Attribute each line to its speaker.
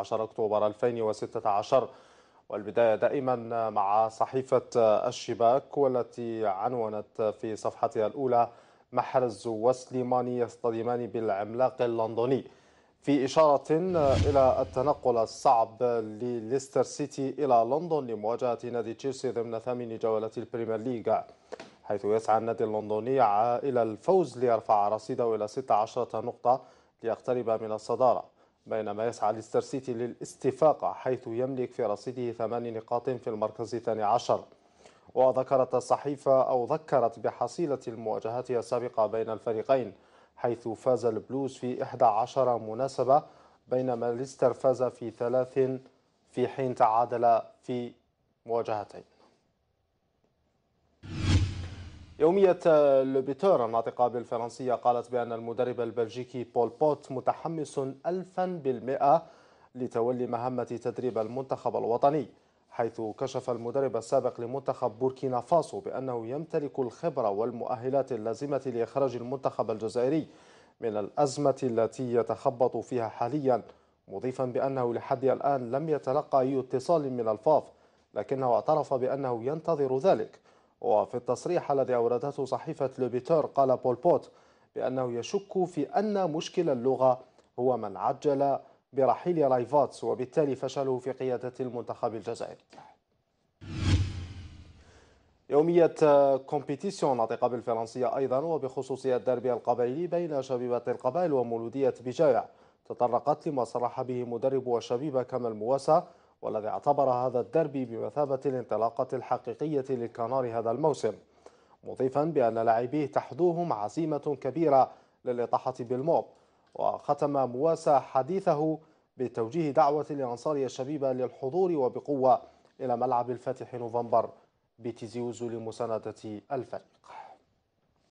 Speaker 1: 10 أكتوبر 2016 والبداية دائما مع صحيفة الشباك والتي عنونت في صفحتها الأولى محرز وسليماني يصطدمان بالعملاق اللندني. في إشارة إلى التنقل الصعب لليستر سيتي إلى لندن لمواجهة نادي تشيلسي ضمن ثامن جولات البريمير ليغا حيث يسعى النادي اللندني إلى الفوز ليرفع رصيده إلى 16 نقطة ليقترب من الصدارة. بينما يسعى ليستر سيتي للاستفاقة حيث يملك في رصيده ثمان نقاط في المركز الثاني عشر. وذكرت الصحيفة أو ذكرت بحصيلة المواجهات السابقة بين الفريقين حيث فاز البلوز في 11 مناسبة بينما ليستر فاز في ثلاث في حين تعادل في مواجهتين. يومية Le Buteur الناطقة بالفرنسية قالت بأن المدرب البلجيكي بول بوت متحمس ألفا بالمئة لتولي مهمة تدريب المنتخب الوطني حيث كشف المدرب السابق لمنتخب بوركينا فاسو بأنه يمتلك الخبرة والمؤهلات اللازمة لإخراج المنتخب الجزائري من الأزمة التي يتخبط فيها حاليا مضيفا بأنه لحد الآن لم يتلقى أي اتصال من الفاف لكنه اعترف بأنه ينتظر ذلك. وفي التصريح الذي أوردته صحيفة لوبيتور قال بول بوت بأنه يشك في أن مشكل اللغة هو من عجل برحيل رايفاتس وبالتالي فشله في قيادة المنتخب الجزائري. يومية كومبيتيسيون ناطقة بالفرنسية أيضا وبخصوص الدربي القبائلي بين شبيبة القبائل ومولودية بجايع تطرقت لما صرح به مدرب الشبيبة كمال مواسى والذي اعتبر هذا الدربي بمثابة الانطلاقة الحقيقية للكنار هذا الموسم مضيفا بأن لاعبيه تحدوهم عزيمة كبيرة للإطاحة بالموب. وختم مواسى حديثه بتوجيه دعوة لأنصار الشبيبة للحضور وبقوة إلى ملعب الفاتح نوفمبر بتيزيوزو لمساندة الفريق.